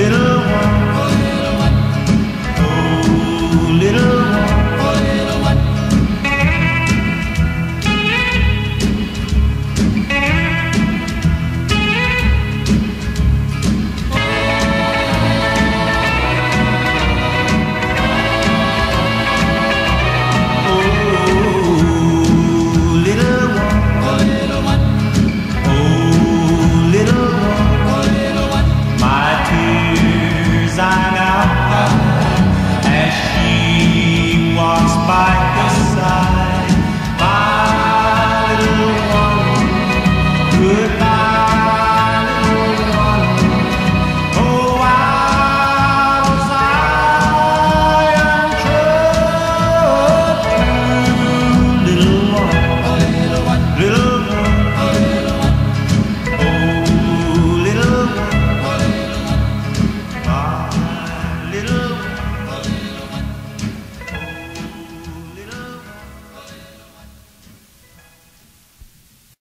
verão.